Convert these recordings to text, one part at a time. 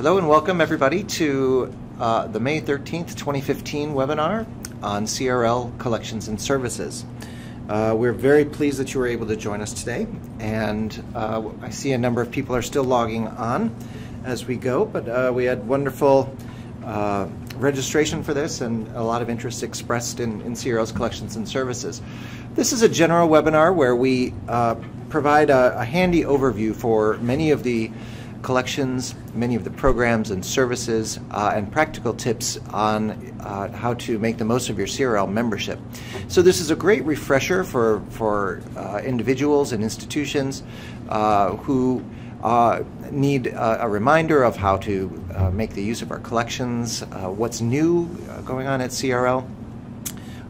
Hello and welcome everybody to uh, the May 13th, 2015 webinar on CRL collections and services. Uh, we're very pleased that you were able to join us today and uh, I see a number of people are still logging on as we go, but uh, we had wonderful uh, registration for this and a lot of interest expressed in, in CRL's collections and services. This is a general webinar where we uh, provide a, a, handy overview for many of the collections, many of the programs and services, uh, and practical tips on uh, how to make the most of your CRL membership. So this is a great refresher for, for uh, individuals and institutions uh, who uh, need a, a, reminder of how to uh, make the use of our collections, what's new going on at CRL,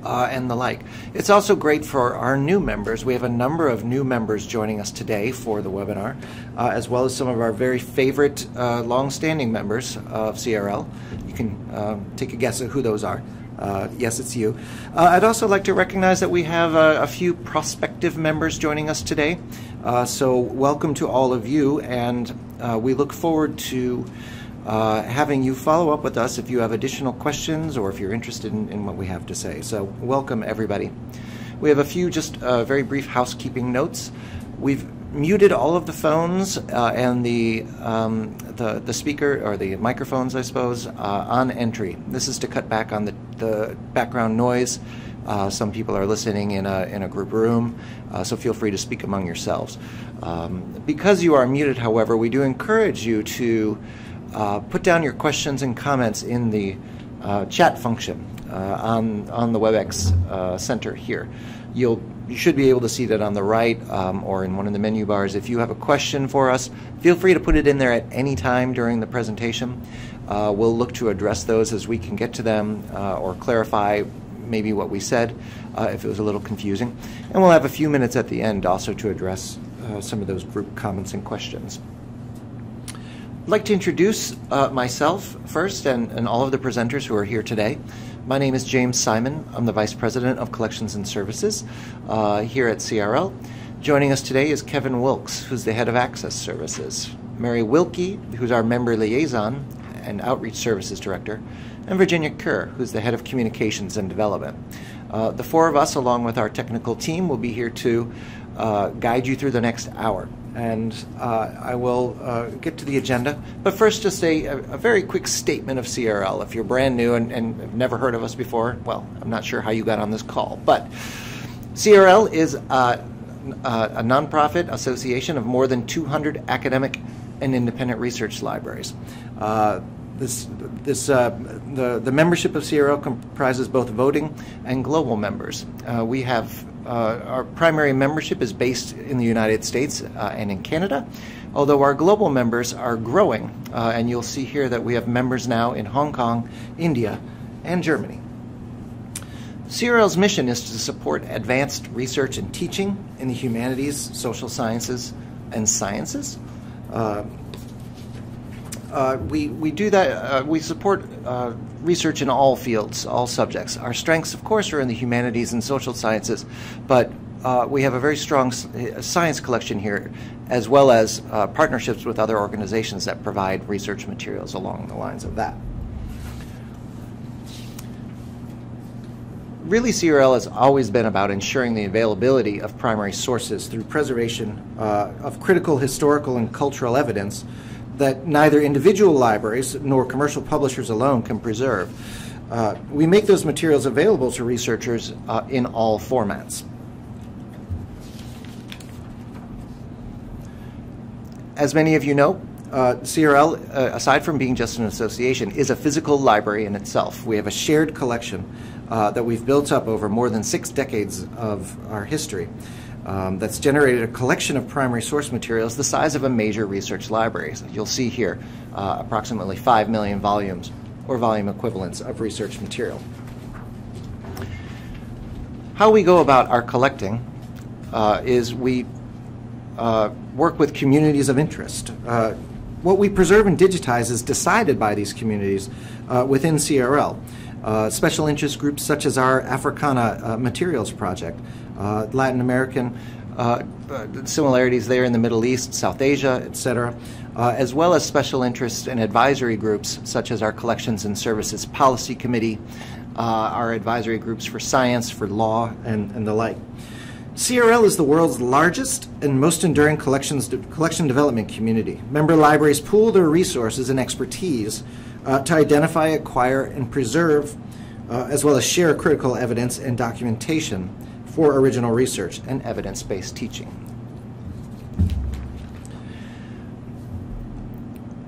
uh, and the like. It's also great for our new members. We have a number of new members joining us today for the webinar, uh, as well as some of our very favorite uh, long-standing members of CRL. You can um, take a guess at who those are. Uh, yes, it's you. Uh, I'd also like to recognize that we have a, a few prospective members joining us today. Uh, so welcome to all of you, and we look forward to uh, having you follow up with us if you have additional questions or if you're interested in, in what we have to say. So, welcome everybody. We have a few just uh, very brief housekeeping notes. We've muted all of the phones uh, and the, um, the, the speaker or the microphones, I suppose, uh, on entry. This is to cut back on the, the background noise. Uh, some people are listening in a, in a group room, uh, so feel free to speak among yourselves. Um, because you are muted, however, we do encourage you to uh, put down your questions and comments in the uh, chat function uh, on, on the WebEx uh, center here. You'll, you should be able to see that on the right um, or in one of the menu bars. If you have a question for us, feel free to put it in there at any time during the presentation. Uh, we'll look to address those as we can get to them or clarify maybe what we said if it was a little confusing. And we'll have a few minutes at the end also to address some of those group comments and questions. I'd like to introduce uh, myself first and, and all of the presenters who are here today. My name is James Simon. I'm the Vice President of Collections and Services uh, here at CRL. Joining us today is Kevin Wilkes, who's the Head of Access Services, Mary Wilkie, who's our Member Liaison and Outreach Services Director, and Virginia Kerr, who's the Head of Communications and Development. Uh, the four of us, along with our technical team, will be here to uh, guide you through the next hour and uh, I will uh, get to the agenda. But first, just a, a, very quick statement of CRL. If you're brand new and, and have never heard of us before, well, I'm not sure how you got on this call, but CRL is a, a nonprofit association of more than 200 academic and independent research libraries. Uh, this, this, uh, the, the membership of CRL comprises both voting and global members. Uh, we have uh, our primary membership is based in the United States uh, and in Canada, although our global members are growing, uh, and you'll see here that we have members now in Hong Kong, India, and Germany. CRL's mission is to support advanced research and teaching in the humanities, social sciences, and sciences. Uh, uh, we, we do that, uh, we support uh, research in all fields, all subjects. Our strengths, of course, are in the humanities and social sciences, but uh, we have a very strong science collection here, as well as uh, partnerships with other organizations that provide research materials along the lines of that. Really, CRL has always been about ensuring the availability of primary sources through preservation of critical historical and cultural evidence that neither individual libraries nor commercial publishers alone can preserve. Uh, we make those materials available to researchers uh, in all formats. As many of you know, uh, CRL, uh, aside from being just an association, is a physical library in itself. We have a shared collection uh, that we've built up over more than six decades of our history um, that's generated a collection of primary source materials the size of a major research library. So you'll see here uh, approximately 5 million volumes or volume equivalents of research material. How we go about our collecting uh, is we uh, work with communities of interest. Uh, what we preserve and digitize is decided by these communities uh, within CRL. Uh, special interest groups such as our Africana uh, Materials Project, Latin American uh, uh, similarities there in the Middle East, South Asia, etc. uh, as well as special interests and advisory groups such as our Collections and Services Policy Committee, uh, our advisory groups for science, for law, and, and the like. CRL is the world's largest and most enduring collections de- collection development community. Member libraries pool their resources and expertise uh, to identify, acquire, and preserve, uh, as well as share critical evidence and documentation for original research and evidence based teaching.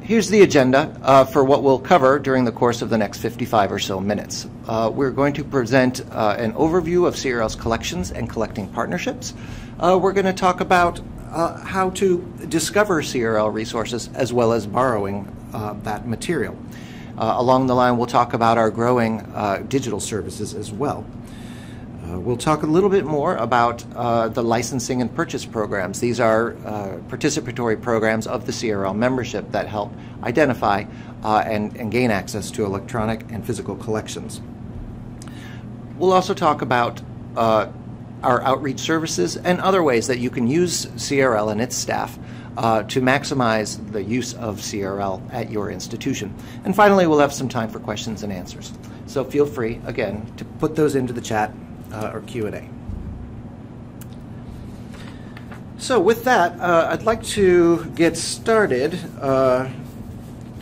Here's the agenda uh, for what we'll cover during the course of the next 55 or so minutes. Uh, we're going to present uh, an overview of CRL's collections and collecting partnerships. Uh, we're going to talk about uh, how to discover CRL resources as well as borrowing uh, that material. along the line, we'll talk about our growing digital services as well. Uh, we'll talk a little bit more about uh, the licensing and purchase programs. These are uh, participatory programs of the CRL membership that help identify uh, and, and, gain access to electronic and physical collections. We'll also talk about uh, our outreach services and other ways that you can use CRL and its staff uh, to maximize the use of CRL at your institution. And finally, we'll have some time for questions and answers. So feel free, again, to put those into the chat uh, or Q&A. So with that, uh, I'd like to get started. Uh,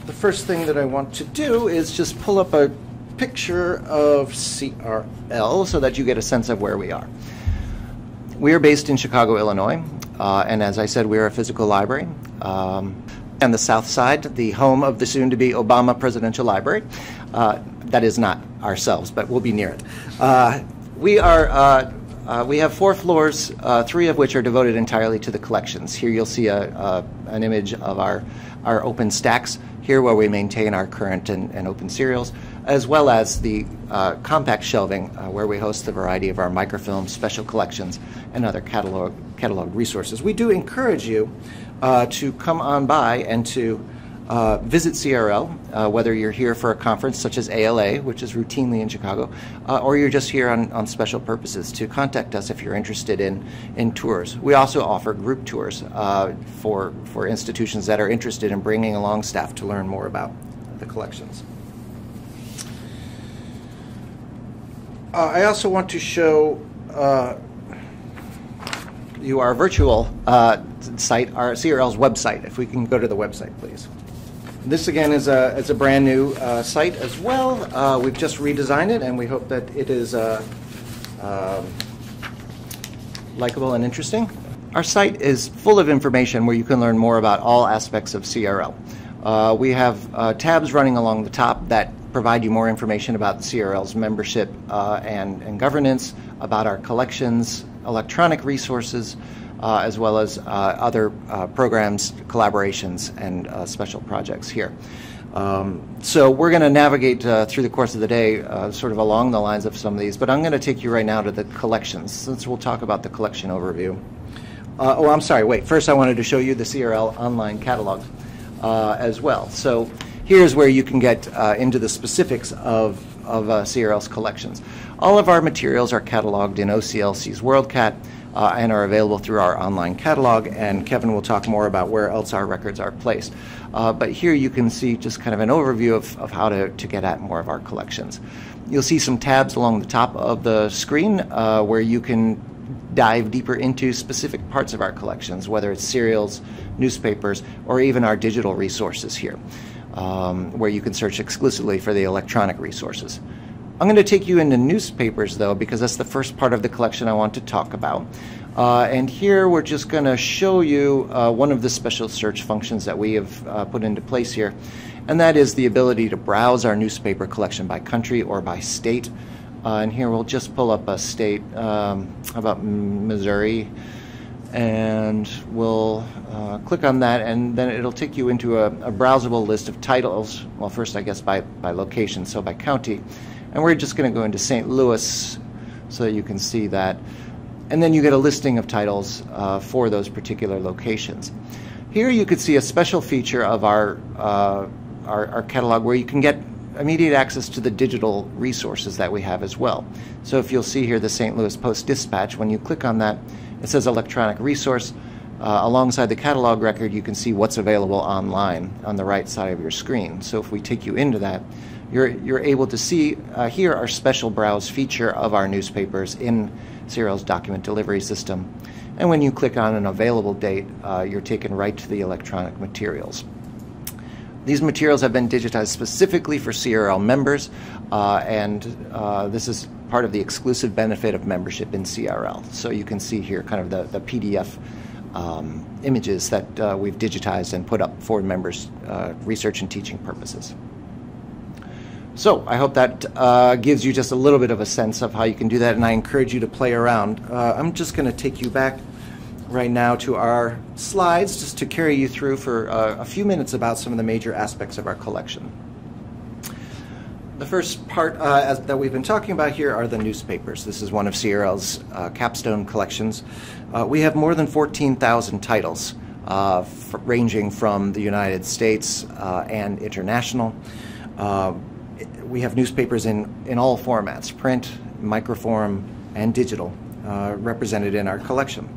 the first thing that I want to do is just pull up a picture of CRL so that you get a sense of where we are. We are based in Chicago, Illinois, uh, and as I said, we are a physical library. Um, and the south side, the home of the soon to be Obama Presidential Library. Uh, that is not ourselves, but we'll be near it. We are. Uh, uh, we have four floors, uh, three of which are devoted entirely to the collections. Here you'll see a, an image of our, our open stacks, here where we maintain our current and, and open serials, as well as the uh, compact shelving uh, where we host the variety of our microfilms, special collections, and other catalog, catalog resources. We do encourage you uh, to come on by and to uh, visit CRL, uh, whether you're here for a conference such as ALA, which is routinely in Chicago, uh, or you're just here on, on special purposes, to contact us if you're interested in, in tours. We also offer group tours uh, for, for institutions that are interested in bringing along staff to learn more about the collections. Uh, I also want to show uh, you our virtual site, our CRL's website. If we can go to the website, please. This again is a, it's a brand new uh, site as well. Uh, we've just redesigned it and we hope that it is uh, um, likable and interesting. Our site is full of information where you can learn more about all aspects of CRL. Uh, we have uh, tabs running along the top that provide you more information about CRL's membership uh, and, and governance, about our collections, electronic resources, uh, as well as uh, other uh, programs, collaborations, and uh, special projects here. Um, so we're going to navigate uh, through the course of the day, uh, sort of along the lines of some of these, but I'm going to take you right now to the collections, since we'll talk about the collection overview. oh, I'm sorry, wait. First, I wanted to show you the CRL online catalog as well. So here's where you can get into the specifics of, of CRL's collections. All of our materials are cataloged in OCLC's WorldCat uh, and are available through our online catalog. And Kevin will talk more about where else our records are placed. Uh, but here you can see just kind of an overview of, of how to, to get at more of our collections. You'll see some tabs along the top of the screen uh, where you can dive deeper into specific parts of our collections, whether it's serials, newspapers, or even our digital resources here, um, where you can search exclusively for the electronic resources. I'm going to take you into newspapers, though, because that's the first part of the collection I want to talk about. Uh, and here we're just going to show you uh, one of the special search functions that we have uh, put into place here, and that is the ability to browse our newspaper collection by country or by state. Uh, and here we'll just pull up a state, um, about Missouri, and we'll uh, click on that, and then it'll take you into a, a browsable list of titles. Well, first, I guess, by, by location, so by county. And we're just going to go into St. Louis so that you can see that. And then you get a listing of titles uh, for those particular locations. Here you could see a special feature of our, uh, our, our catalog where you can get immediate access to the digital resources that we have as well. So if you'll see here the St. Louis Post Dispatch, when you click on that, it says electronic resource. uh, alongside the catalog record, you can see what's available online on the right side of your screen. So if we take you into that, you're, you're able to see uh, here our special browse feature of our newspapers in CRL's document delivery system. And when you click on an available date, uh, you're taken right to the electronic materials. These materials have been digitized specifically for CRL members, uh, and uh, this is part of the exclusive benefit of membership in CRL. So you can see here kind of the, the PDF um, images that uh, we've digitized and put up for members' uh, research and teaching purposes. So I hope that uh, gives you just a little bit of a sense of how you can do that, and I encourage you to play around. Uh, I'm just going to take you back right now to our slides just to carry you through for uh, a few minutes about some of the major aspects of our collection. The first part uh, as, that we've been talking about here are the newspapers. This is one of CRL's uh, capstone collections. Uh, we have more than 14,000 titles, ranging from the United States and international. Uh, we have newspapers in, in all formats print, microform, and digital represented in our collection.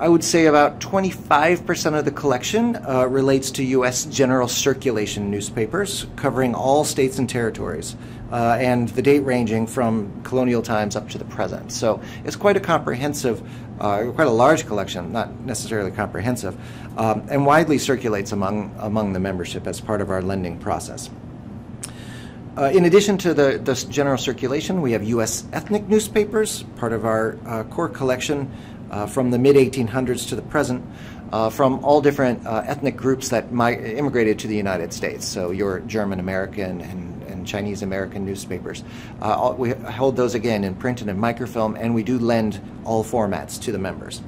I would say about 25% of the collection uh, relates to U.S. general circulation newspapers covering all states and territories, uh, and the date ranging from colonial times up to the present. So it's quite a comprehensive, uh, quite a large collection, not necessarily comprehensive, um, and widely circulates among, among the membership as part of our lending process. Uh, in addition to the, the, general circulation, we have U.S. ethnic newspapers, part of our uh, core collection uh, from the mid 1800s to the present uh, from all different uh, ethnic groups that immigrated to the United States. So your German American and, and Chinese American newspapers. Uh, we hold those again in print and in microfilm, and we do lend all formats to the members.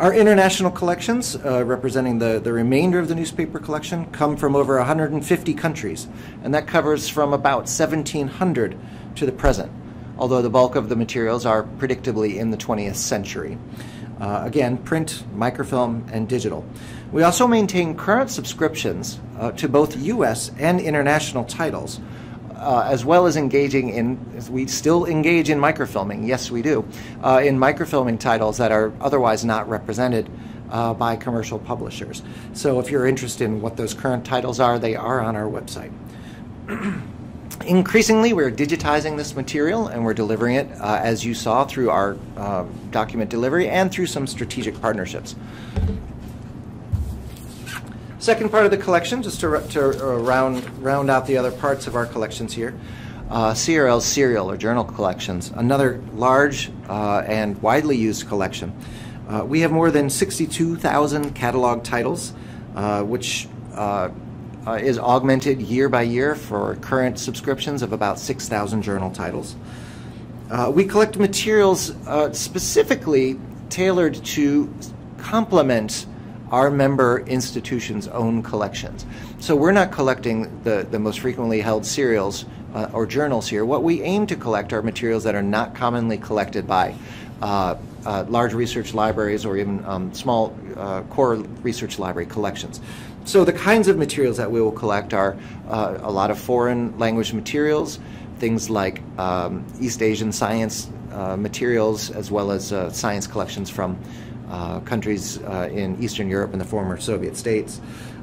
Our international collections, uh, representing the, the remainder of the newspaper collection, come from over 150 countries, and that covers from about 1700 to the present although the bulk of the materials are predictably in the 20th century. Uh, again, print, microfilm, and digital. We also maintain current subscriptions uh, to both U.S. and international titles, uh, as well as engaging in, we still engage in microfilming, yes, we do, uh, in microfilming titles that are otherwise not represented uh, by commercial publishers. So if you're interested in what those current titles are, they are on our website. Increasingly, we're digitizing this material and we're delivering it, uh, as you saw, through our uh, document delivery and through some strategic partnerships. Second part of the collection, just to, to uh, round, round out the other parts of our collections here, uh, CRL's serial or journal collections, another large uh, and widely used collection. Uh, we have more than 62,000 catalog titles, which uh, is augmented year by year for current subscriptions of about 6,000 journal titles. Uh, we collect materials uh, specifically tailored to complement our member institution's own collections. So we're not collecting the, the most frequently held serials uh, or journals here. What we aim to collect are materials that are not commonly collected by uh, uh, large research libraries or even um, small uh, core research library collections. So the kinds of materials that we will collect are uh, a lot of foreign language materials, things like um, East Asian science uh, materials, as well as science collections from uh, countries uh, in Eastern Europe and the former Soviet states.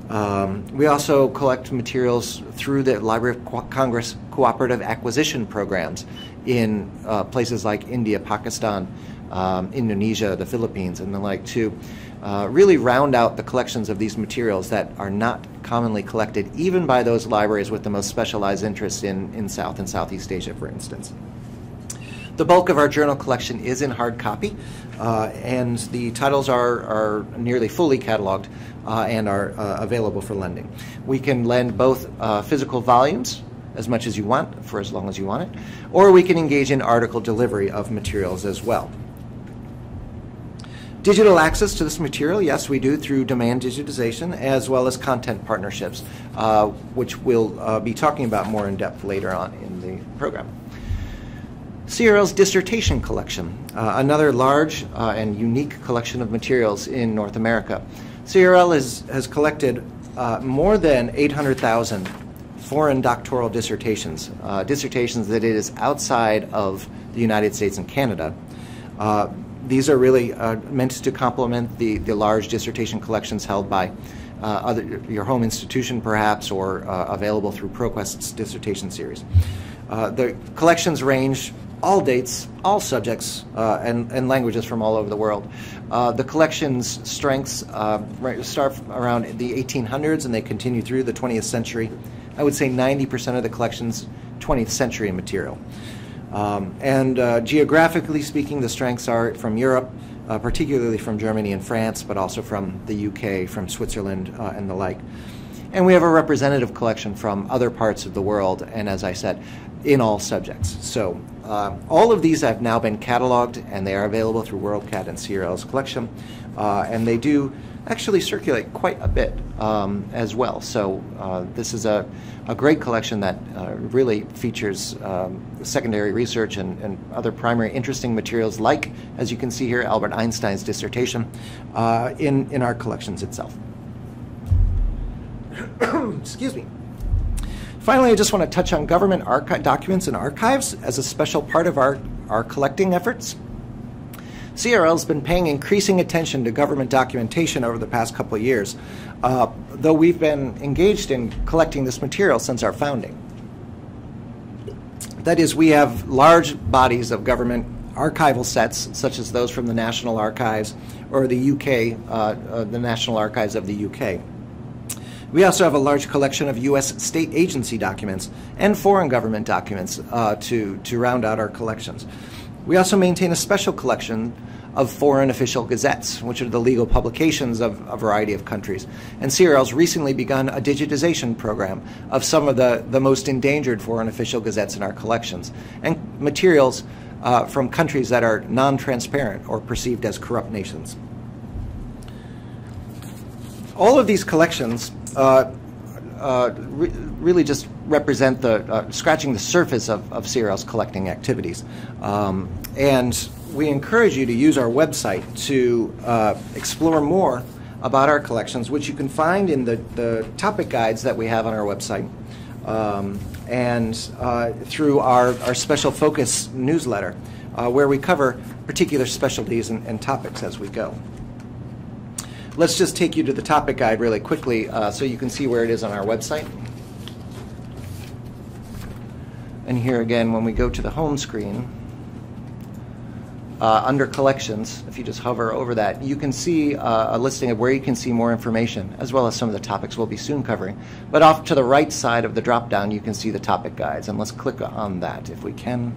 Um, we also collect materials through the Library of Congress cooperative acquisition programs in uh, places like India, Pakistan, um, Indonesia, the Philippines, and the like, to uh, really round out the collections of these materials that are not commonly collected, even by those libraries with the most specialized interests in, in South and Southeast Asia, for instance. The bulk of our journal collection is in hard copy, uh, and the titles are, are nearly fully cataloged uh, and are uh, available for lending. We can lend both uh, physical volumes as much as you want for as long as you want it, or we can engage in article delivery of materials as well. Digital access to this material, yes, we do through demand digitization as well as content partnerships, uh, which we'll uh, be talking about more in depth later on in the program. CRL's dissertation collection, uh, another large uh, and unique collection of materials in North America. CRL is, has collected uh, more than 800,000 foreign doctoral dissertations, uh, dissertations that it is outside of the United States and Canada Uh, these are really uh, meant to complement the, the large dissertation collections held by other, your home institution, perhaps, or available through ProQuest's dissertation series. Uh, the collections range all dates, all subjects, uh, and, and, languages from all over the world. Uh, the collection's strengths uh, start around the 1800s and they continue through the 20th century. I would say 90% of the collection's 20th century material. Um, and uh, geographically speaking, the strengths are from Europe, uh, particularly from Germany and France, but also from the UK, from Switzerland, uh, and the like. And we have a representative collection from other parts of the world, and as I said, in all subjects. So uh, all of these have now been cataloged, and they are available through WorldCat and CRL's collection, uh, and they do actually circulate quite a bit um, as well. So uh, this is a, a great collection that uh, really features um, secondary research and, and, other primary interesting materials like, as you can see here, Albert Einstein's dissertation uh, in, in our collections itself. Excuse me. Finally, I just want to touch on government archi- documents and archives as a special part of our, our collecting efforts. CRL has been paying increasing attention to government documentation over the past couple of years, uh, though we've been engaged in collecting this material since our founding. That is, we have large bodies of government archival sets, such as those from the National Archives or the UK, uh, uh, the National Archives of the UK. We also have a large collection of U.S. state agency documents and foreign government documents uh, to, to round out our collections. We also maintain a special collection of foreign official gazettes, which are the legal publications of a variety of countries. And CRL's recently begun a digitization program of some of the, the most endangered foreign official gazettes in our collections and materials uh, from countries that are non transparent or perceived as corrupt nations. All of these collections re really just represent the uh, scratching the surface of, of CRL's collecting activities. Um, and we encourage you to use our website to uh, explore more about our collections, which you can find in the, the topic guides that we have on our website. Um, and uh, through our, our special focus newsletter, uh, where we cover particular specialties and, and topics as we go. Let's just take you to the topic guide really quickly uh, so you can see where it is on our website. And here again, when we go to the home screen, uh, under collections, if you just hover over that, you can see uh, a listing of where you can see more information, as well as some of the topics we'll be soon covering. But off to the right side of the drop down, you can see the topic guides, and let's click on that if we can.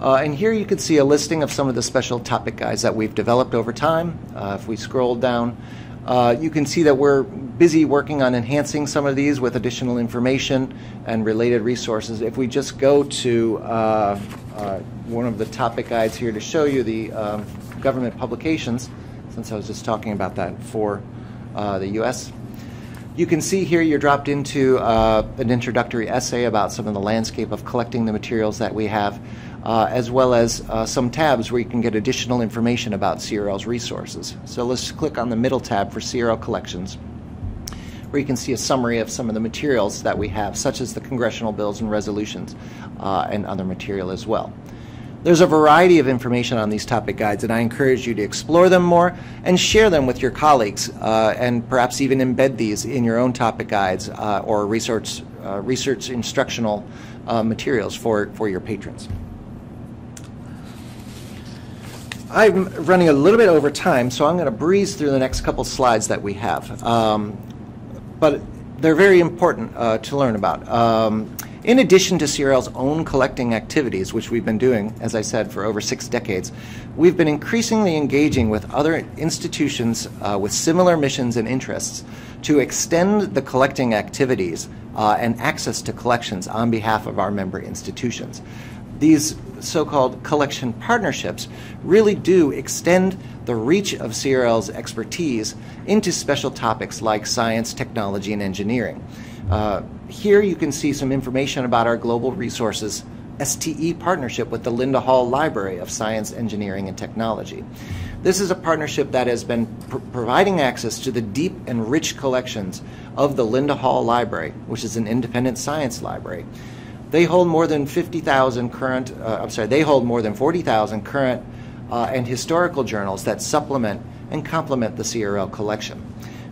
Uh, and here you can see a listing of some of the special topic guides that we've developed over time. Uh, if we scroll down, uh, you can see that we're busy working on enhancing some of these with additional information and related resources. If we just go to uh, uh, one of the topic guides here to show you the um, government publications, since I was just talking about that for uh, the U.S., you can see here you're dropped into an introductory essay about some of the landscape of collecting the materials that we have uh, as well as uh, some tabs where you can get additional information about CRL's resources. So let's click on the middle tab for CRL collections, where you can see a summary of some of the materials that we have, such as the congressional bills and resolutions uh, and other material as well. There's a variety of information on these topic guides, and I encourage you to explore them more and share them with your colleagues, uh, and perhaps even embed these in your own topic guides uh, or research, uh, research instructional uh, materials for, for your patrons. I'm running a little bit over time, so I'm going to breeze through the next couple slides that we have. Um, but they're very important uh, to learn about. Um, in addition to CRL's own collecting activities, which we've been doing, as I said, for over six decades, we've been increasingly engaging with other institutions uh, with similar missions and interests to extend the collecting activities uh, and access to collections on behalf of our member institutions these so-called collection partnerships really do extend the reach of CRL's expertise into special topics like science, technology, and engineering. Uh, here you can see some information about our Global Resources STE partnership with the Linda Hall Library of Science, Engineering, and Technology. This is a partnership that has been pr providing access to the deep and rich collections of the Linda Hall Library, which is an independent science library, They hold more than 50,000 current, uh, I'm sorry, they hold more than 40,000 current uh, and historical journals that supplement and complement the CRL collection.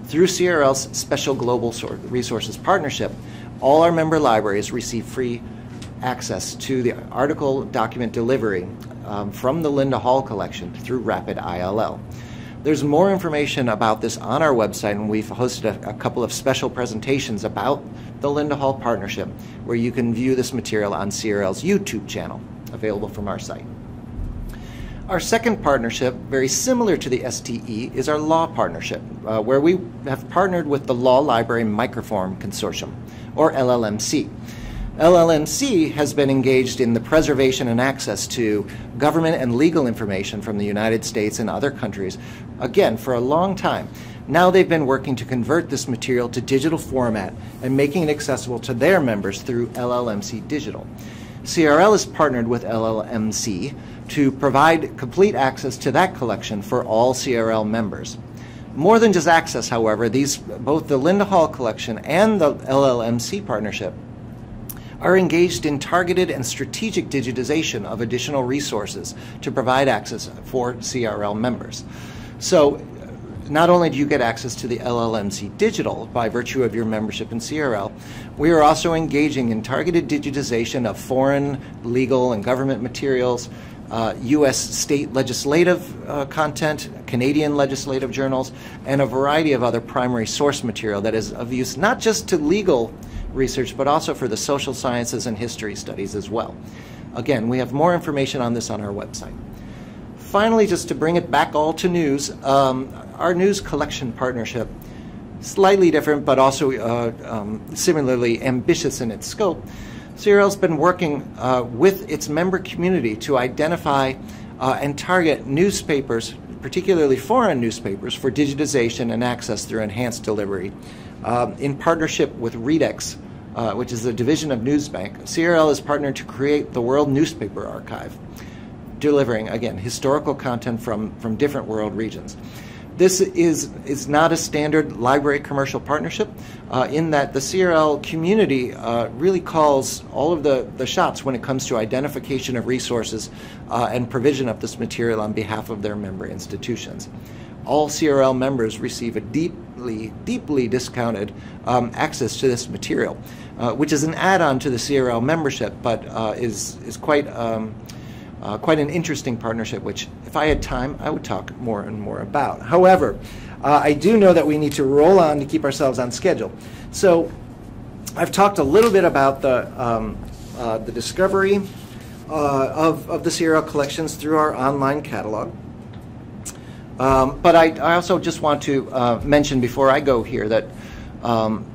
Through CRL's Special Global Resources Partnership, all our member libraries receive free access to the article document delivery um, from the Linda Hall collection through Rapid ILL. There's more information about this on our website, and we've hosted a, a, couple of special presentations about the Linda Hall partnership where you can view this material on CRL's YouTube channel, available from our site. Our second partnership, very similar to the STE, is our law partnership, uh, where we have partnered with the Law Library Microform Consortium, or LLMC. LLMC has been engaged in the preservation and access to government and legal information from the United States and other countries, again, for a long time. Now they've been working to convert this material to digital format and making it accessible to their members through LLMC Digital. CRL has partnered with LLMC to provide complete access to that collection for all CRL members. More than just access, however, these both the Linda Hall collection and the LLMC partnership are engaged in targeted and strategic digitization of additional resources to provide access for CRL members. So not only do you get access to the LLMC digital by virtue of your membership in CRL, we are also engaging in targeted digitization of foreign legal and government materials, uh, U.S. state legislative uh, content, Canadian legislative journals, and a variety of other primary source material that is of use not just to legal research, but also for the social sciences and history studies as well. Again, we have more information on this on our website. Finally, just to bring it back all to news, um, our news collection partnership, slightly different but also uh, um, similarly ambitious in its scope, CRL's been working uh, with its member community to identify uh, and target newspapers, particularly foreign newspapers, for digitization and access through enhanced delivery. Um, in partnership with Readex, uh, which is a division of Newsbank, CRL is partnered to create the World Newspaper Archive, delivering, again, historical content from, from different world regions. This is, is not a standard library commercial partnership uh, in that the CRL community uh, really calls all of the, the shots when it comes to identification of resources uh, and provision of this material on behalf of their member institutions all CRL members receive a deeply, deeply discounted um, access to this material, uh, which is an add-on to the CRL membership, but uh, is is quite um, uh, quite an interesting partnership. Which, if I had time, I would talk more and more about. However, uh, I do know that we need to roll on to keep ourselves on schedule. So, I've talked a little bit about the um, uh, the discovery uh, of of the CRL collections through our online catalog. Um, but I, I, also just want to uh, mention before I go here that um,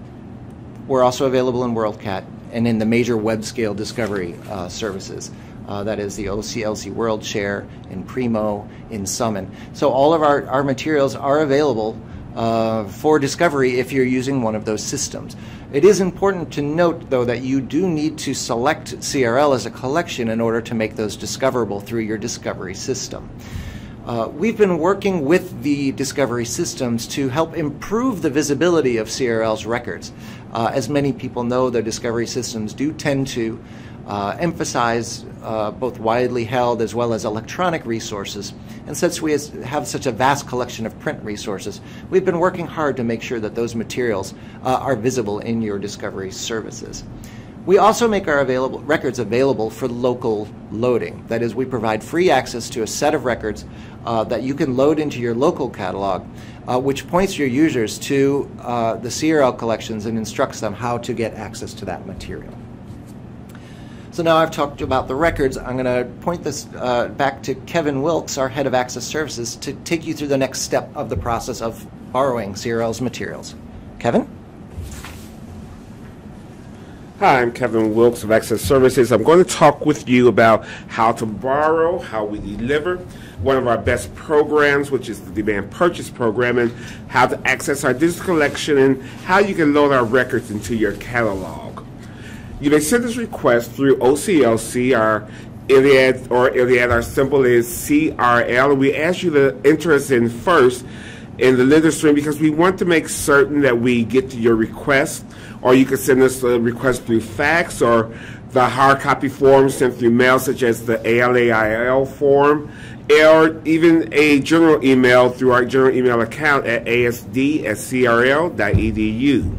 we're also available in WorldCat and in the major web scale discovery uh, services. Uh, that is the OCLC WorldShare, in Primo, in Summon. So all of our, our materials are available uh, for discovery if you're using one of those systems. It is important to note, though, that you do need to select CRL as a collection in order to make those discoverable through your discovery system. Uh, we've been working with the Discovery systems to help improve the visibility of CRL's records. Uh, as many people know, the Discovery systems do tend to uh, emphasize uh, both widely held as well as electronic resources. And since we have such a vast collection of print resources, we've been working hard to make sure that those materials uh, are visible in your Discovery services. We also make our available, records available for local loading. That is, we provide free access to a set of records uh, that you can load into your local catalog, uh, which points your users to uh, the CRL collections and instructs them how to get access to that material. So now I've talked about the records. I'm going to point this uh, back to Kevin Wilkes, our head of access services, to take you through the next step of the process of borrowing CRL's materials. Kevin? Hi, I'm Kevin Wilkes of Access Services. I'm going to talk with you about how to borrow, how we deliver, one of our best programs, which is the demand purchase program, and how to access our digital collection and how you can load our records into your catalog. You may send this request through OCLC, our ILLiad or ILLiad, our symbol is CRL, we ask you to enter us in first in the lender string because we want to make certain that we get to your request or you can send us a request through fax or the hard copy forms sent through mail, such as the ALA ILL form, or even a general email through our general email account at asd at.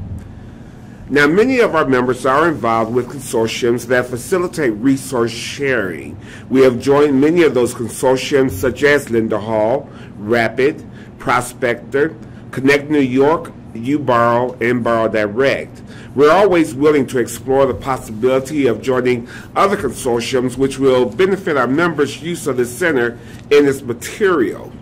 Now, many of our members are involved with consortiums that facilitate resource sharing. We have joined many of those consortiums, such as Linda Hall, Rapid, Prospector, Connect New York, UBorrow, and Borrow Direct. We're always willing to explore the possibility of joining other consortiums which will benefit our members' use of the center and its material.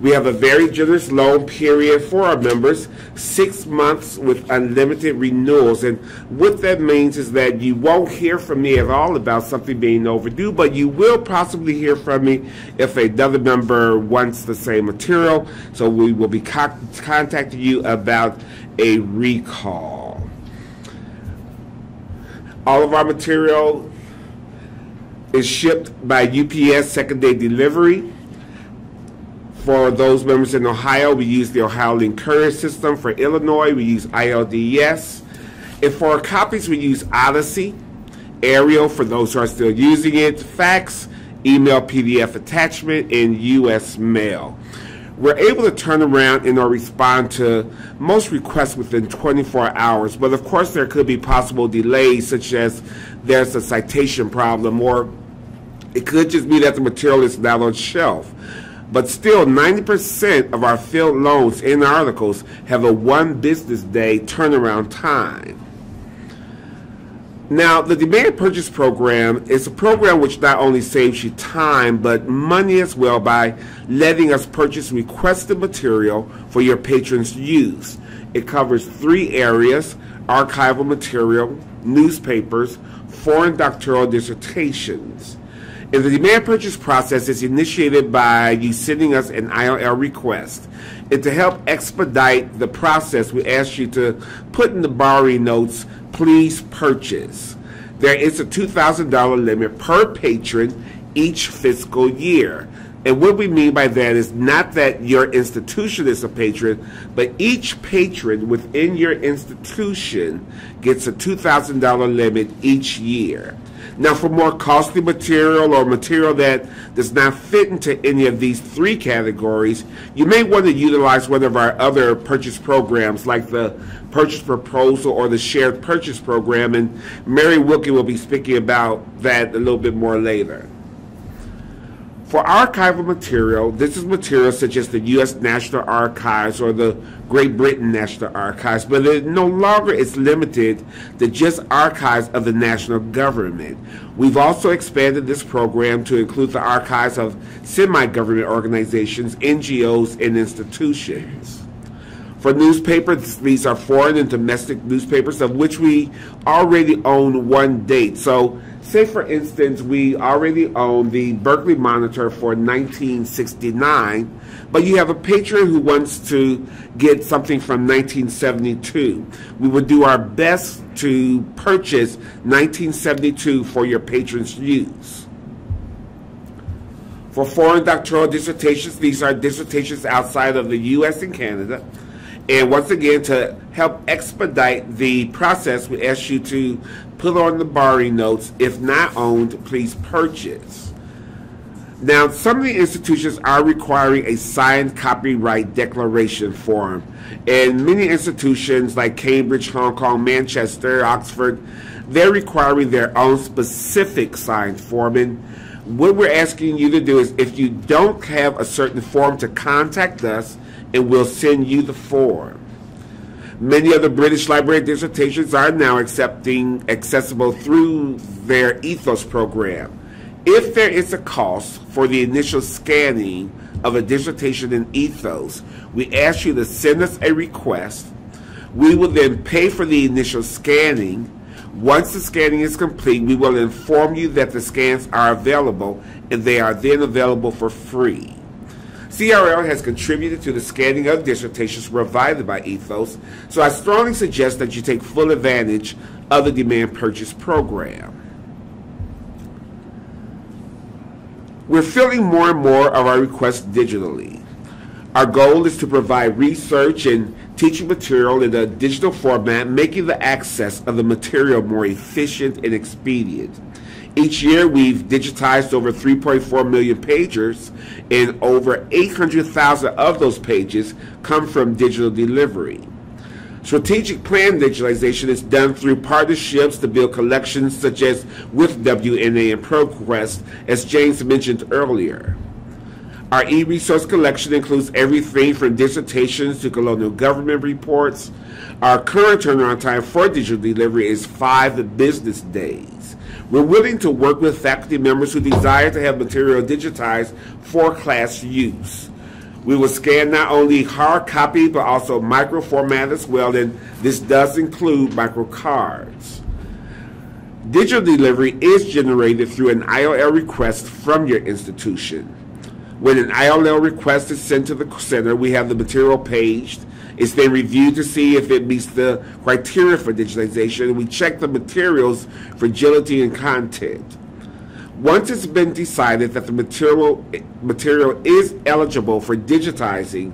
We have a very generous loan period for our members, six months with unlimited renewals. And what that means is that you won't hear from me at all about something being overdue, but you will possibly hear from me if another member wants the same material. So we will be co contacting you about a recall. All of our material is shipped by UPS second day delivery. For those members in Ohio, we use the OhioLINK Courier System. For Illinois, we use ILDS. And for copies, we use Odyssey, Ariel for those who are still using it, fax, email PDF attachment, and US mail. We're able to turn around and or respond to most requests within 24 hours, but of course there could be possible delays such as there's a citation problem or it could just be that the material is not on shelf. But still, 90% of our filled loans in articles have a one business day turnaround time. Now, the demand purchase program is a program which not only saves you time but money as well by letting us purchase requested material for your patrons' use. It covers three areas archival material, newspapers, foreign doctoral dissertations. And the demand purchase process is initiated by you sending us an ILL request. And to help expedite the process, we ask you to put in the borrowing notes, please purchase. There is a $2,000 limit per patron each fiscal year. And what we mean by that is not that your institution is a patron, but each patron within your institution gets a $2,000 limit each year. Now, for more costly material or material that does not fit into any of these three categories, you may want to utilize one of our other purchase programs like the purchase proposal or the shared purchase program. And Mary Wilkie will be speaking about that a little bit more later. For archival material, this is material such as the U.S. National Archives or the Great Britain National Archives, but it no longer is limited to just archives of the national government. We've also expanded this program to include the archives of semi-government organizations, NGOs, and institutions. For newspapers, these are foreign and domestic newspapers of which we already own one date. So say for instance we already own the Berkeley Monitor for 1969, but you have a patron who wants to get something from 1972. We would do our best to purchase 1972 for your patron's use. For foreign doctoral dissertations, these are dissertations outside of the U.S. and Canada. And once again, to help expedite the process, we ask you to put on the borrowing notes. If not owned, please purchase. Now, some of the institutions are requiring a signed copyright declaration form. And many institutions like Cambridge, Hong Kong, Manchester, Oxford, they're requiring their own specific signed form. And what we're asking you to do is if you don't have a certain form to contact us, and we'll send you the form. Many of the British Library dissertations are now accepting accessible through their EThOS program. If there is a cost for the initial scanning of a dissertation in EThOS, we ask you to send us a request. We will then pay for the initial scanning. Once the scanning is complete, we will inform you that the scans are available and they are then available for free. CRL has contributed to the scanning of dissertations provided by EThOS, so I strongly suggest that you take full advantage of the demand purchase program. We're filling more and more of our requests digitally. Our goal is to provide research and teaching material in a digital format, making the access of the material more efficient and expedient. Each year, we've digitized over 3.4 million pages, and over 800,000 of those pages come from digital delivery. Strategic plan digitalization is done through partnerships to build collections such as with WNA and ProQuest, as James mentioned earlier. Our e-resource collection includes everything from dissertations to colonial government reports. Our current turnaround time for digital delivery is five business days. We're willing to work with faculty members who desire to have material digitized for class use. We will scan not only hard copy but also micro format as well, and this does include micro cards. Digital delivery is generated through an ILL request from your institution. When an ILL request is sent to the center, we have the material paged. It's then reviewed to see if it meets the criteria for digitization. We check the materials for agility and content. Once it's been decided that the material, material is eligible for digitizing,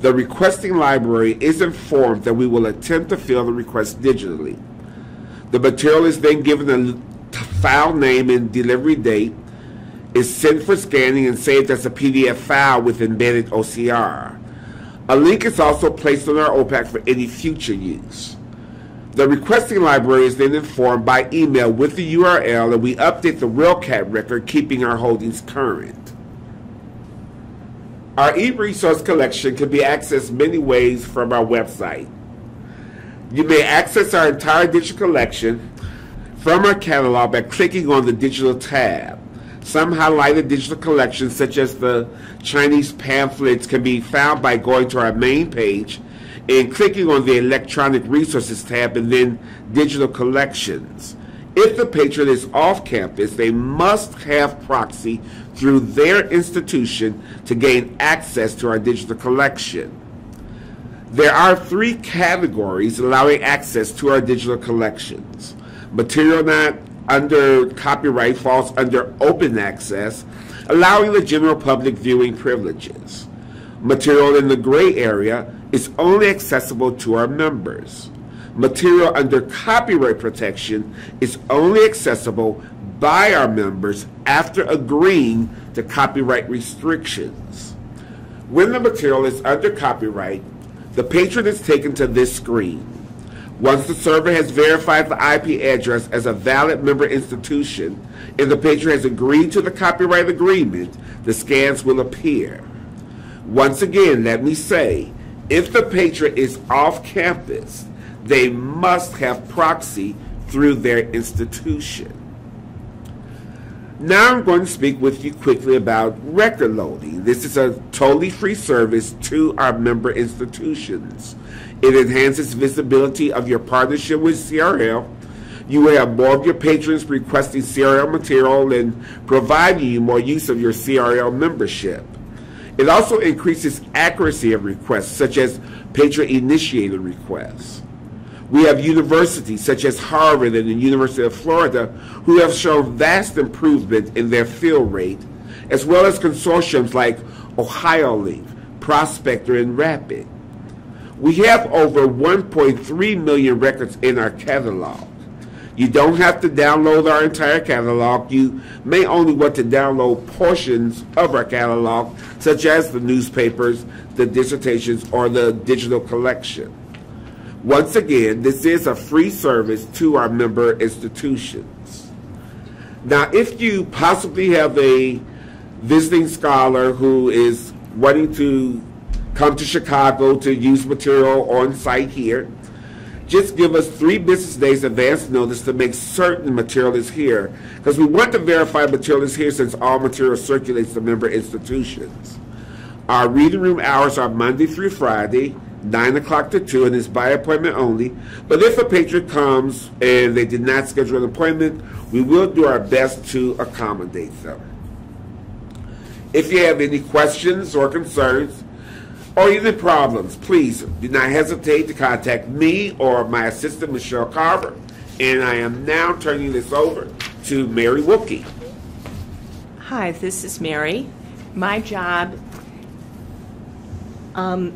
the requesting library is informed that we will attempt to fill the request digitally. The material is then given a file name and delivery date, is sent for scanning and saved as a PDF file with embedded OCR. A link is also placed on our OPAC for any future use. The requesting library is then informed by email with the URL and we update the WorldCat record, keeping our holdings current. Our e-resource collection can be accessed many ways from our website. You may access our entire digital collection from our catalog by clicking on the digital tab. Some highlighted digital collections, such as the Chinese pamphlets, can be found by going to our main page and clicking on the Electronic Resources tab and then Digital Collections. If the patron is off campus, they must have proxy through their institution to gain access to our digital collection. There are three categories allowing access to our digital collections. Material not under copyright falls under open access, allowing the general public viewing privileges. Material in the gray area is only accessible to our members. Material under copyright protection is only accessible by our members after agreeing to copyright restrictions. When the material is under copyright, the patron is taken to this screen. Once the server has verified the IP address as a valid member institution and the patron has agreed to the copyright agreement, the scans will appear. Once again, let me say, if the patron is off campus, they must have proxy through their institution. Now I'm going to speak with you quickly about record loading. This is a totally free service to our member institutions. It enhances visibility of your partnership with CRL. You will have more of your patrons requesting CRL material and providing you more use of your CRL membership. It also increases accuracy of requests, such as patron-initiated requests. We have universities such as Harvard and the University of Florida who have shown vast improvement in their fill rate, as well as consortiums like OhioLINK, Prospector, and Rapid. We have over 1.3 million records in our catalog. You don't have to download our entire catalog. You may only want to download portions of our catalog, such as the newspapers, the dissertations, or the digital collection. Once again, this is a free service to our member institutions. Now, if you possibly have a visiting scholar who is wanting to come to Chicago to use material on site here, just give us three business days advance notice to make certain material is here. Because we want to verify material is here since all material circulates to member institutions. Our reading room hours are Monday through Friday, 9 o'clock to 2, and it's by appointment only. But if a patron comes and they did not schedule an appointment, we will do our best to accommodate them. If you have any questions or concerns, or even problems, please do not hesitate to contact me or my assistant, Michelle Carver. And I am now turning this over to Mary Wilke. Hi, this is Mary. My job um,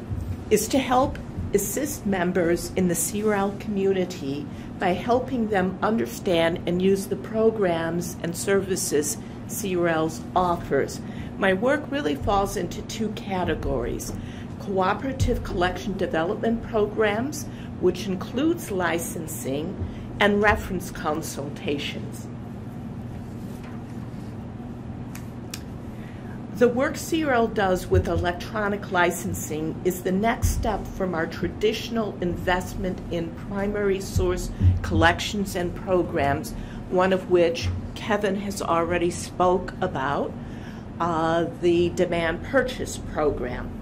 is to help assist members in the CRL community by helping them understand and use the programs and services CRL's offers. My work really falls into two categories cooperative collection development programs, which includes licensing, and reference consultations. The work CRL does with electronic licensing is the next step from our traditional investment in primary source collections and programs, one of which Kevin has already spoke about, uh, the demand purchase program.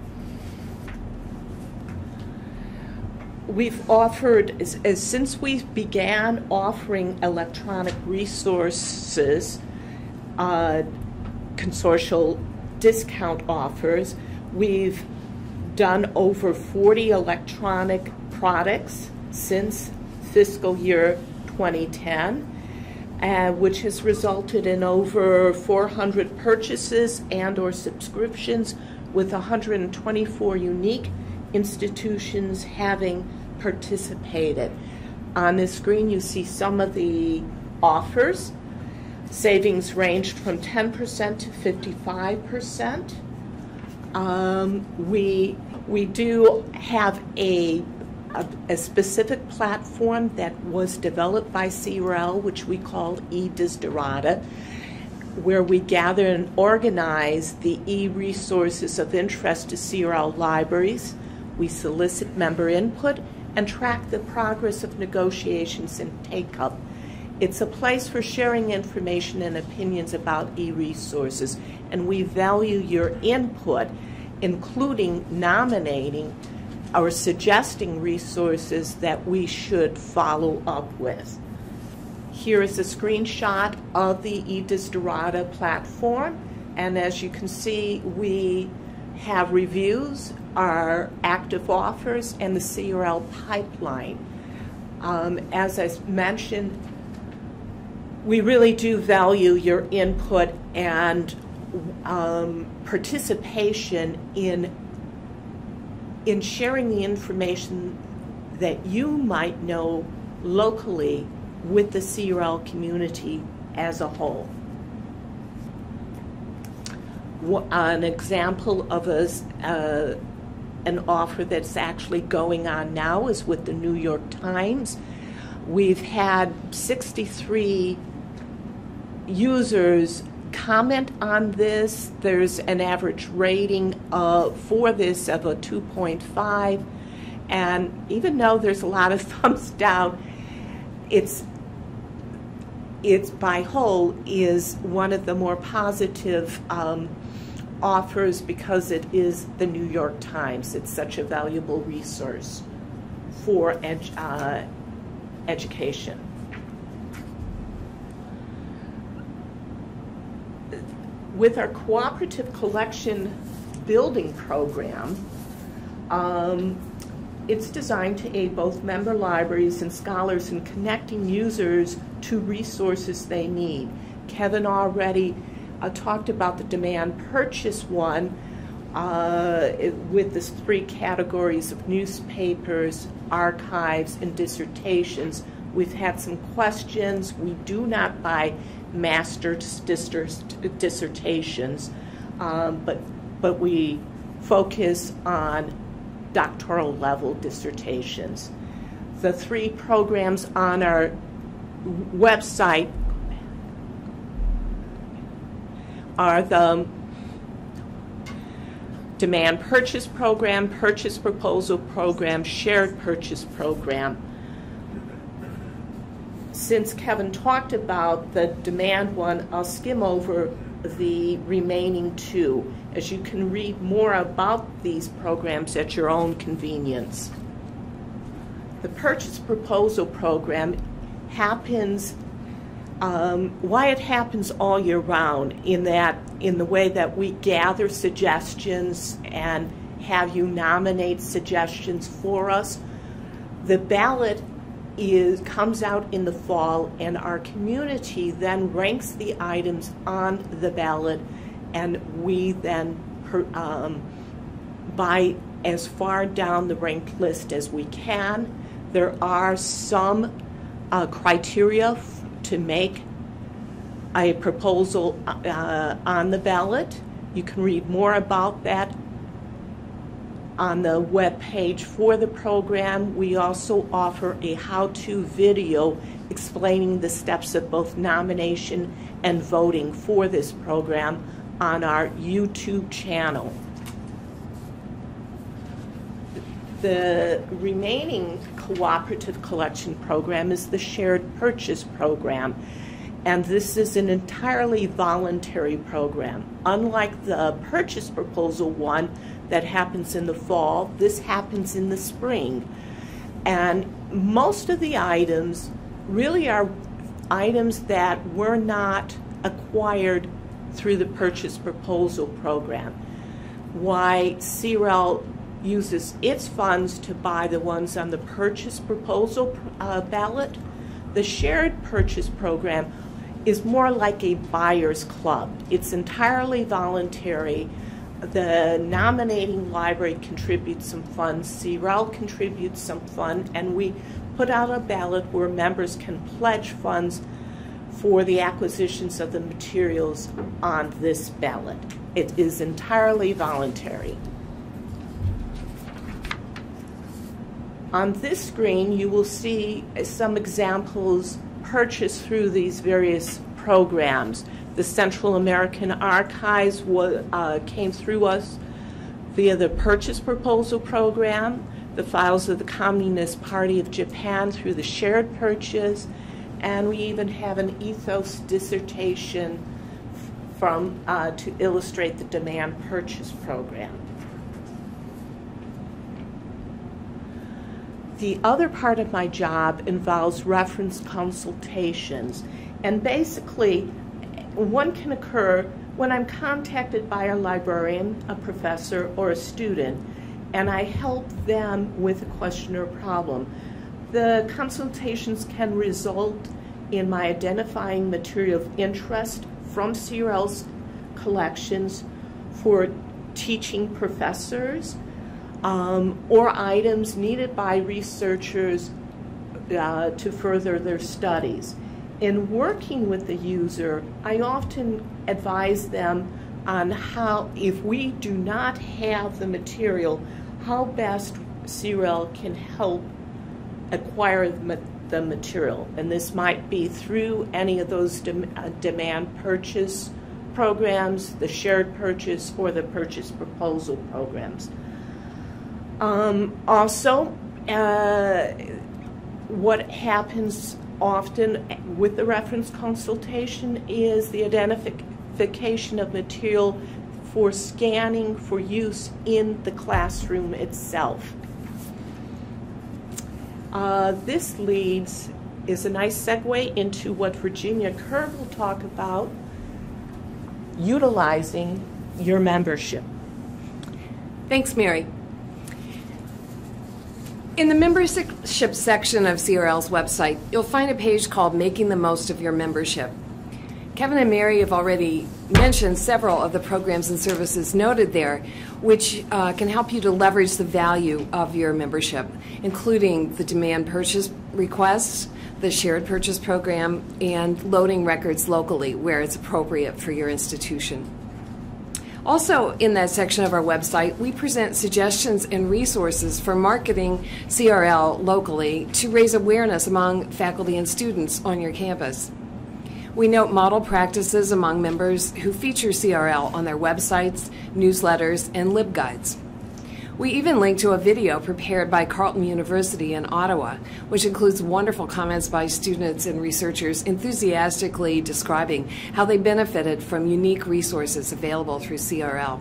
We've offered, as, as since we began offering electronic resources, uh, consortial discount offers. We've done over 40 electronic products since fiscal year 2010, uh, which has resulted in over 400 purchases and or subscriptions with 124 unique institutions having participated. On this screen you see some of the offers Savings ranged from 10% to 55%. Um, we, we do have a, a, a, specific platform that was developed by CRL, which we call eDesiderata, where we gather and organize the e-resources of interest to CRL libraries. We solicit member input and track the progress of negotiations and take-up it's a place for sharing information and opinions about e-resources, and we value your input, including nominating or suggesting resources that we should follow up with. Here is a screenshot of the eDesiderata platform, and as you can see, we have reviews, our active offers, and the CRL pipeline. Um, as I mentioned, we really do value your input and um, participation in in sharing the information that you might know locally with the CRL community as a whole. An example of a, an offer that's actually going on now is with the New York Times. We've had 63 users comment on this. There's an average rating uh, for this of a 2.5. And even though there's a lot of thumbs down, it's it's by whole is one of the more positive um, offers because it is the New York Times. It's such a valuable resource for uh, education. with our cooperative collection building program, um, it's designed to aid both member libraries and scholars in connecting users to resources they need. Kevin already uh, talked about the demand purchase one uh, with the three categories of newspapers, archives, and dissertations. We've had some questions. We do not buy master's dissertations, um, but, but we focus on doctoral level dissertations. The three programs on our website are the demand purchase program, purchase proposal program, shared purchase program since Kevin talked about the demand one, I'll skim over the remaining two, as you can read more about these programs at your own convenience. The purchase proposal program happens um, why it happens all year round in that in the way that we gather suggestions and have you nominate suggestions for us the ballot is comes out in the fall, and our community then ranks the items on the ballot, and we then, um, by as far down the ranked list as we can. There are some uh, criteria to make a proposal uh, on the ballot. You can read more about that on the web page for the program. We also offer a how-to video explaining the steps of both nomination and voting for this program on our YouTube channel. The remaining cooperative collection program is the shared purchase program, and this is an entirely voluntary program. Unlike the purchase proposal one that happens in the fall, this happens in the spring. And most of the items really are items that were not acquired through the purchase proposal program. Why CRL uses its funds to buy the ones on the purchase proposal uh, ballot, the shared purchase program is more like a buyer's club. It's entirely voluntary. The nominating library contributes some funds, CRL contributes some fund, and we put out a ballot where members can pledge funds for the acquisitions of the materials on this ballot. It is entirely voluntary. On this screen, you will see some examples purchased through these various programs. The Central American Archives uh, came through us via the purchase proposal program, the files of the Communist Party of Japan through the shared purchase, and we even have an EThOS dissertation from uh, to illustrate the demand purchase program. The other part of my job involves reference consultations, and basically, one can occur when I'm contacted by a librarian, a professor, or a student, and I help them with a question or problem. The consultations can result in my identifying material of interest from CRL's collections for teaching professors um, or items needed by researchers uh, to further their studies. In working with the user, I often advise them on how, if we do not have the material, how best CRL can help acquire the material. And this might be through any of those uh, demand purchase programs, the shared purchase, or the purchase proposal programs. Um, also, uh, what happens often with the reference consultation is the identification of material for scanning for use in the classroom itself. Uh, this leads, is a nice segue into what Virginia Kerr will talk about, utilizing your membership. Thanks, Mary. In the membership section of CRL's website, you'll find a page called Making the Most of Your Membership. Kevin and Mary have already mentioned several of the programs and services noted there, which uh, can help you to leverage the value of your membership, including the demand purchase requests, the shared purchase program, and loading records locally where it's appropriate for your institution. Also, in that section of our website, we present suggestions and resources for marketing CRL locally to raise awareness among faculty and students on your campus. We note model practices among members who feature CRL on their websites, newsletters, and LibGuides. We even link to a video prepared by Carleton University in Ottawa, which includes wonderful comments by students and researchers enthusiastically describing how they benefited from unique resources available through CRL.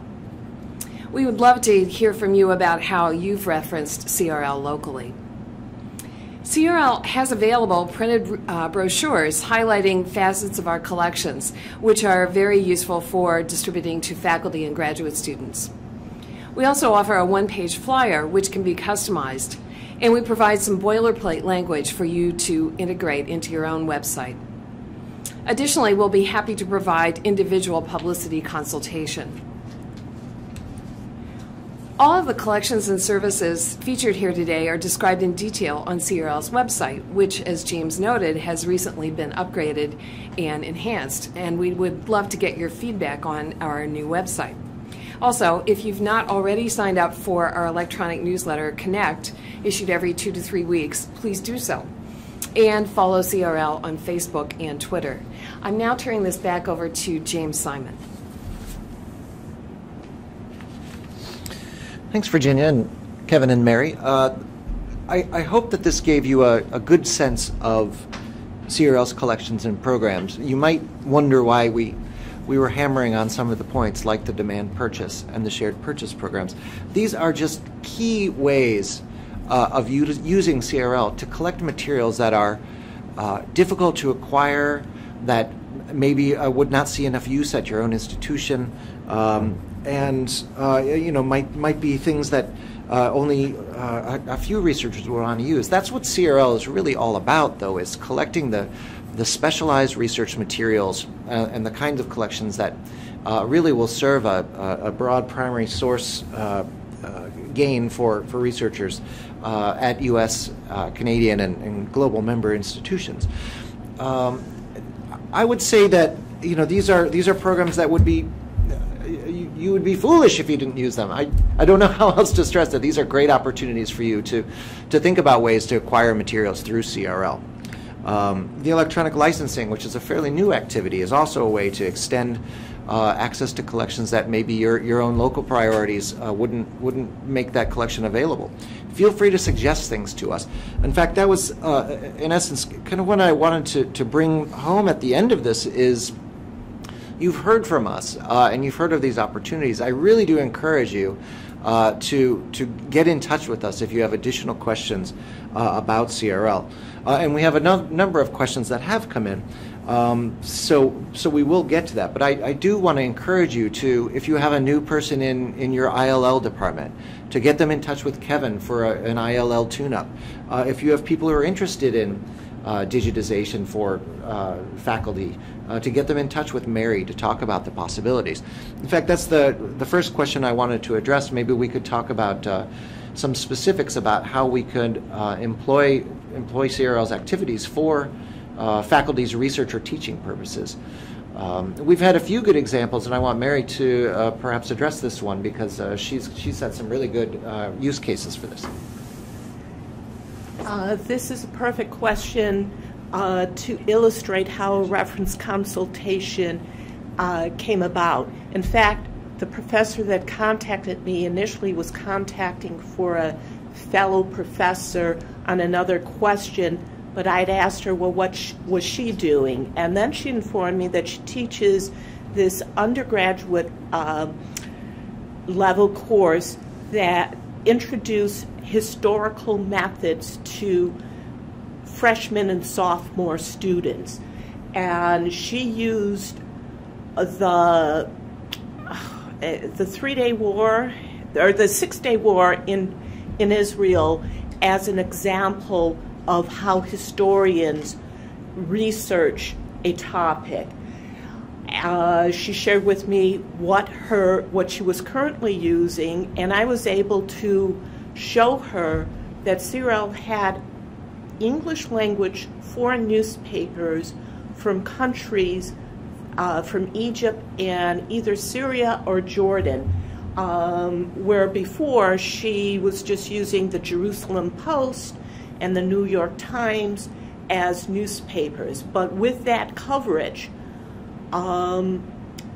We would love to hear from you about how you've referenced CRL locally. CRL has available printed uh, brochures highlighting facets of our collections, which are very useful for distributing to faculty and graduate students. We also offer a one page flyer, which can be customized, and we provide some boilerplate language for you to integrate into your own website. Additionally, we'll be happy to provide individual publicity consultation. All of the collections and services featured here today are described in detail on CRL's website, which, as James noted, has recently been upgraded and enhanced, and we would love to get your feedback on our new website. Also, if you've not already signed up for our electronic newsletter, Connect, issued every two to three weeks, please do so. And follow CRL on Facebook and Twitter. I'm now turning this back over to James Simon. Thanks, Virginia and Kevin and Mary. Uh, I, I, hope that this gave you a, a, good sense of CRL's collections and programs. You might wonder why we we were hammering on some of the points, like the demand purchase and the shared purchase programs. These are just key ways uh, of using CRL to collect materials that are uh, difficult to acquire, that maybe uh, would not see enough use at your own institution, um, and uh, you know might might be things that uh, only uh, a, a, few researchers will want to use. That's what CRL is really all about, though, is collecting the the specialized research materials uh, and the kinds of collections that uh, really will serve a, a broad primary source uh, gain for, for researchers at U.S., Canadian, and, and, global member institutions. Um, I would say that you know these are these are programs that would be you, you, would be foolish if you didn't use them. I, I don't know how else to stress that these are great opportunities for you to, to think about ways to acquire materials through CRL. Um, the electronic licensing, which is a fairly new activity, is also a way to extend uh, access to collections that maybe your, your own local priorities uh, wouldn't, wouldn't make that collection available. Feel free to suggest things to us. In fact, that was, uh, in essence, kind of what I wanted to, to bring home at the end of this is you've heard from us uh, and you've heard of these opportunities. I really do encourage you uh, to to get in touch with us if you have additional questions uh, about CRL. Uh, and we have a no- number of questions that have come in. Um, so, so we will get to that. But I, I do want to encourage you to, if you have a new person in, in your ILL department, to get them in touch with Kevin for a, an ILL tune-up. Uh, if you have people who are interested in uh, digitization for uh, faculty, uh, to get them in touch with Mary to talk about the possibilities. In fact, that's the, the first question I wanted to address. Maybe we could talk about uh, some specifics about how we could uh, employ, employ CRL's activities for uh, faculty's research or teaching purposes. Um, we've had a few good examples, and I want Mary to uh, perhaps address this one because uh, she's, she's had some really good use cases for this. this is a perfect question uh, to illustrate how a reference consultation uh, came about. In fact, the professor that contacted me initially was contacting for a fellow professor on another question, but I'd asked her, well, what sh- was she doing? And then she informed me that she teaches this undergraduate uh, level course that introduce historical methods to freshman and sophomore students. And she used the the three day war or the six day war in in Israel as an example of how historians research a topic. Uh, she shared with me what her what she was currently using, and I was able to show her that CRL had English language foreign newspapers from countries uh, from Egypt and either Syria or Jordan, um, where before she was just using the Jerusalem Post and the New York Times as newspapers. But with that coverage, um,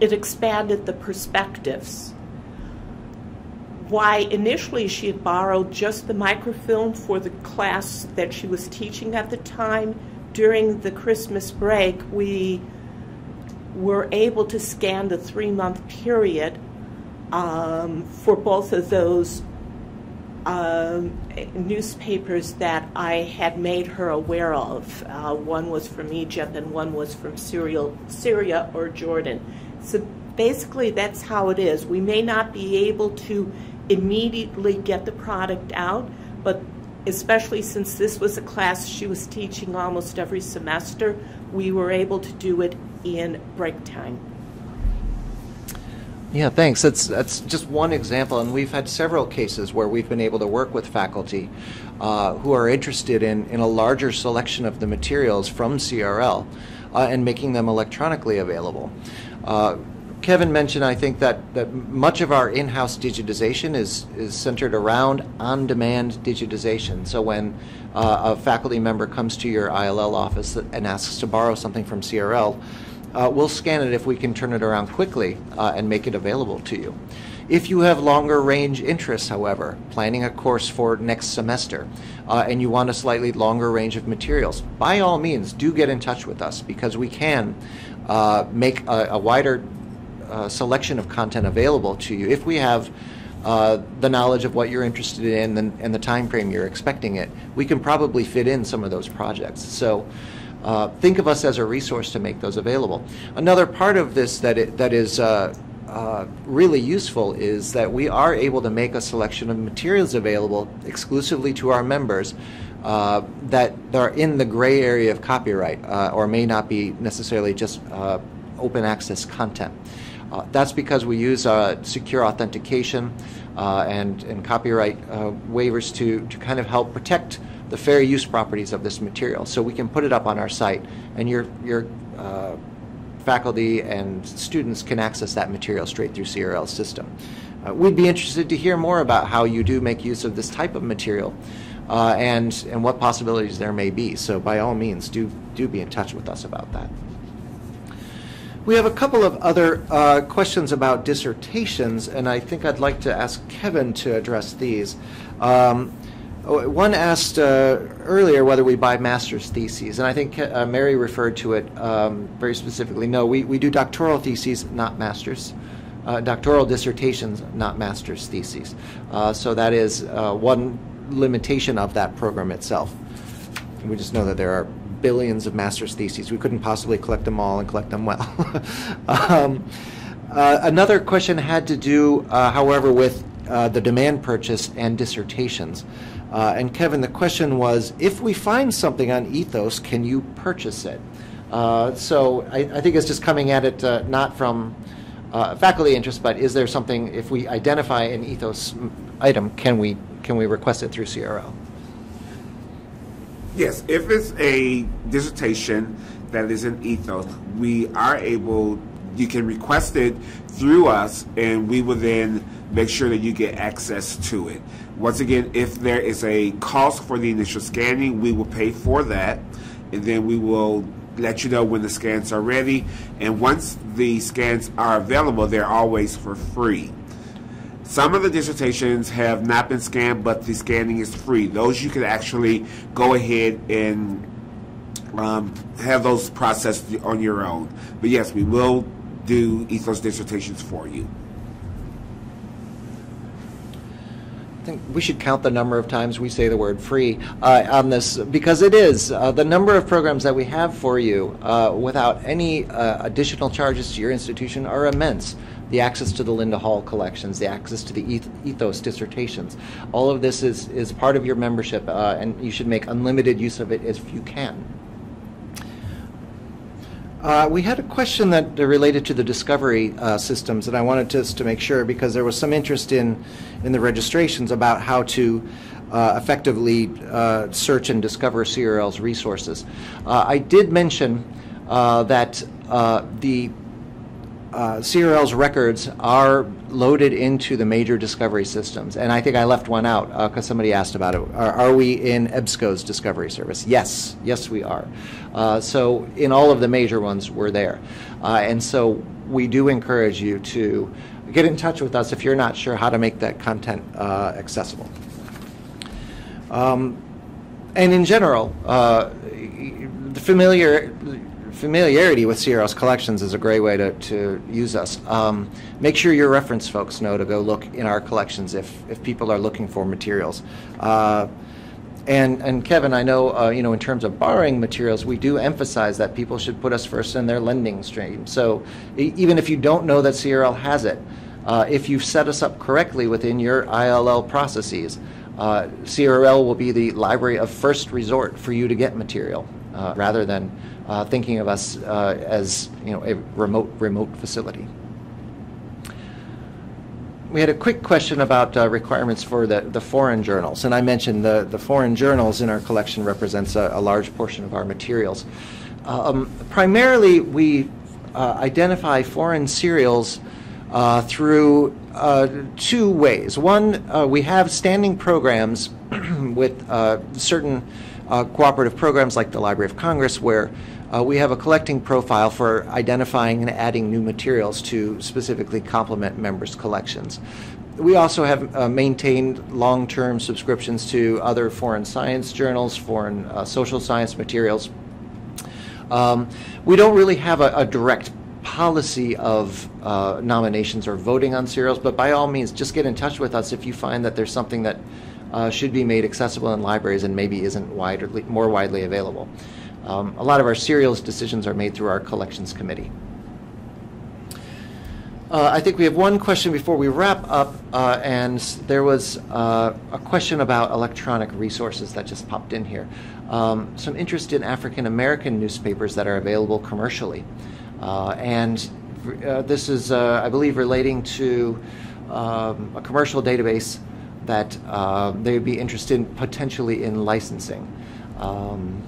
it expanded the perspectives why initially she had borrowed just the microfilm for the class that she was teaching at the time. During the Christmas break, we were able to scan the three month period um, for both of those um, newspapers that I had made her aware of. Uh, one was from Egypt and one was from Syria, Syria or Jordan. So basically, that's how it is. We may not be able to immediately get the product out, but especially since this was a class she was teaching almost every semester, we were able to do it in break time. Yeah, thanks. That's that's just one example, and we've had several cases where we've been able to work with faculty uh, who are interested in, in a larger selection of the materials from CRL uh, and making them electronically available. Uh, Kevin mentioned, I think, that, that much of our in-house digitization is, is centered around on-demand digitization. So when uh, a faculty member comes to your ILL office and asks to borrow something from CRL, uh, we'll scan it if we can turn it around quickly uh, and make it available to you. If you have longer range interests, however, planning a course for next semester, uh, and you want a slightly longer range of materials, by all means, do get in touch with us because we can uh, make a, a wider uh, selection of content available to you if we have uh, the knowledge of what you're interested in and, and, the time frame you're expecting it. We can probably fit in some of those projects. So. Uh, think of us as a resource to make those available. Another part of this that it, that is uh, uh, really useful is that we are able to make a selection of materials available exclusively to our members uh, that are in the gray area of copyright uh, or may not be necessarily just uh, open access content. Uh, that's because we use secure authentication and, and copyright waivers to, to kind of help protect the fair use properties of this material. So we can put it up on our site, and your, your faculty and students can access that material straight through CRL's system. Uh, we'd be interested to hear more about how you do make use of this type of material uh, and, and what possibilities there may be. So by all means, do, do be in touch with us about that. We have a couple of other uh, questions about dissertations, and I think I'd like to ask Kevin to address these. Um, Oh, one asked uh, earlier whether we buy master's theses, and I think uh, Mary referred to it um, very specifically. No, we, we do doctoral theses, not master's. Uh, doctoral dissertations, not master's theses. Uh, so that is uh, one limitation of that program itself. We just know that there are billions of master's theses. We couldn't possibly collect them all and collect them well. um, uh, another question had to do, however, with the demand purchase and dissertations. Uh, and Kevin, the question was, if we find something on EThOS, can you purchase it? Uh, so I, I, think it's just coming at it uh, not from uh, faculty interest, but is there something, if we identify an EThOS item, can we, can we request it through CRL? Yes, if it's a dissertation that is in EThOS, we are able, you can request it through us, and we will then make sure that you get access to it. Once again, if there is a cost for the initial scanning, we will pay for that, and then we will let you know when the scans are ready. And once the scans are available, they're always for free. Some of the dissertations have not been scanned, but the scanning is free. Those you can actually go ahead and um, have those processed on your own. But yes, we will do EThOS dissertations for you. I think we should count the number of times we say the word free uh, on this because it is. Uh, the number of programs that we have for you uh, without any uh, additional charges to your institution are immense. The access to the Linda Hall collections, the access to the EThOS dissertations, all of this is, is part of your membership, uh, and you should make unlimited use of it if you can. Uh, we had a question that related to the discovery uh, systems, and I wanted just to make sure because there was some interest in in the registrations about how to uh, effectively uh, search and discover CRL's resources. Uh, I did mention uh, that the uh, CRL's records are loaded into the major discovery systems. And I think I left one out because uh, somebody asked about it. Are, are, we in EBSCO's discovery service? Yes, yes, we are. Uh, so in all of the major ones, we're there. Uh, and so we do encourage you to get in touch with us if you're not sure how to make that content uh, accessible. Um, and in general, uh, the familiar familiarity with CRL's collections is a great way to, to use us. Um, make sure your reference folks know to go look in our collections if, if people are looking for materials. Uh, and, and Kevin, I know, uh, you know, in terms of borrowing materials, we do emphasize that people should put us first in their lender string. So e- even if you don't know that CRL has it, uh, if you've set us up correctly within your ILL processes, uh, CRL will be the library of first resort for you to get material uh, rather than uh, thinking of us uh, as you know a remote remote facility. we had a quick question about uh, requirements for the, the foreign journals, and I mentioned the, the foreign journals in our collection represents a, a large portion of our materials. Um, primarily, we uh, identify foreign serials uh, through uh, two ways. One, uh, we have standing programs with uh, certain uh, cooperative programs like the Library of Congress where uh, we have a collecting profile for identifying and adding new materials to specifically complement members' collections. We also have uh, maintained long term subscriptions to other foreign science journals, foreign uh, social science materials. Um, we don't really have a, a direct policy of uh, nominations or voting on serials, but by all means, just get in touch with us if you find that there's something that uh, should be made accessible in libraries and maybe isn't widely, more widely available. Um, a lot of our serials decisions are made through our collections committee. Uh, I think we have one question before we wrap up, uh, and there was uh, a question about electronic resources that just popped in here. Um, some interest in African American newspapers that are available commercially. Uh, and uh, this is, uh, I believe, relating to um, a commercial database that they would be interested potentially in licensing. Um,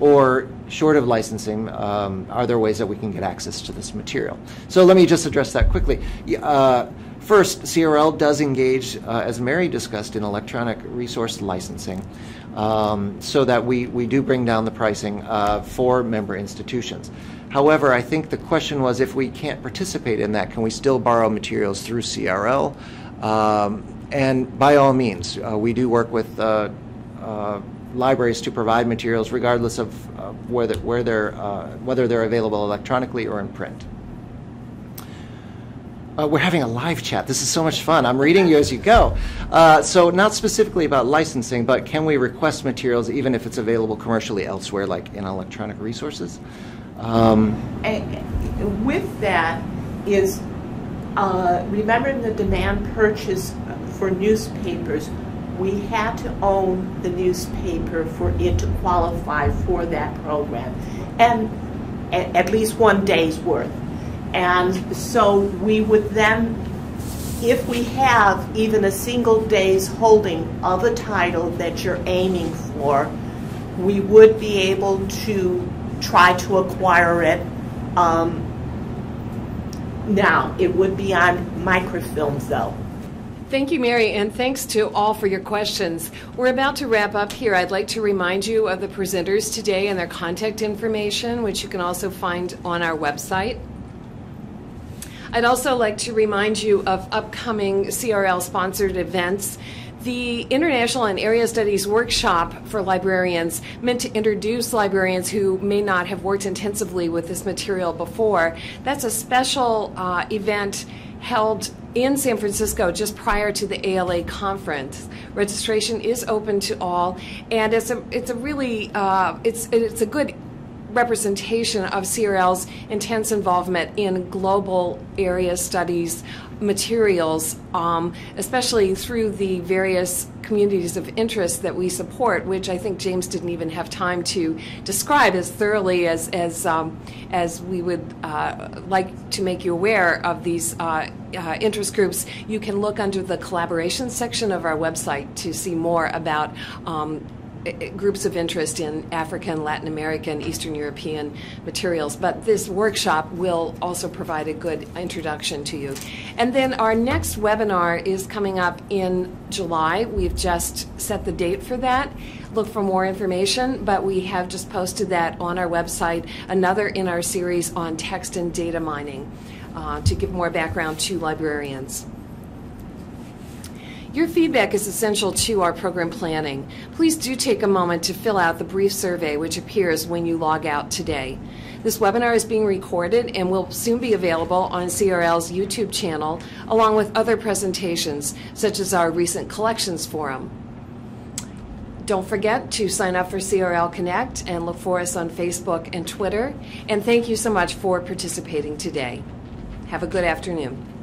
or short of licensing, um, are there ways that we can get access to this material? So let me just address that quickly. Uh, first, CRL does engage, uh, as Mary discussed, in electronic resource licensing um, so that we, we do bring down the pricing uh, for member institutions. However, I think the question was if we can't participate in that, can we still borrow materials through CRL? Um, and by all means, uh, we do work with uh, uh, libraries to provide materials regardless of uh, whether, where they're, uh, whether they're available electronically or in print. Uh, we're having a live chat. This is so much fun. I'm reading you as you go. Uh, so, not specifically about licensing, but can we request materials even if it's available commercially elsewhere, like in electronic resources? Um, with that is uh, remember the demand purchase for newspapers we had to own the newspaper for it to qualify for that program, and at least one day's worth. And so we would then, if we have even a single day's holding of a title that you're aiming for, we would be able to try to acquire it. Um, now, it would be on microfilms though. Thank you, Mary, and thanks to all for your questions. We're about to wrap up here. I'd like to remind you of the presenters today and their contact information, which you can also find on our website. I'd also like to remind you of upcoming CRL sponsored events. The International and Area Studies Workshop for librarians, meant to introduce librarians who may not have worked intensively with this material before, that's a special uh, event held in San Francisco just prior to the ALA conference. Registration is open to all, and it's a it's a really uh, it's it's a good representation of CRL's intense involvement in global area studies materials, um, especially through the various communities of interest that we support, which I think James didn't even have time to describe as thoroughly as as um, as we would uh, like to make you aware of these uh, uh, interest groups. You can look under the collaboration section of our website to see more about um, groups of interest in African, Latin American, Eastern European materials. But this workshop will also provide a good introduction to you. And then our next webinar is coming up in July. We've just set the date for that. Look for more information, but we have just posted that on our website, another in our series on text and data mining uh, to give more background to librarians. Your feedback is essential to our program planning. Please do take a moment to fill out the brief survey which appears when you log out today. This webinar is being recorded and will soon be available on CRL's YouTube channel, along with other presentations, such as our recent collections forum. Don't forget to sign up for CRL Connect and look for us on Facebook and Twitter. And thank you so much for participating today. Have a good afternoon.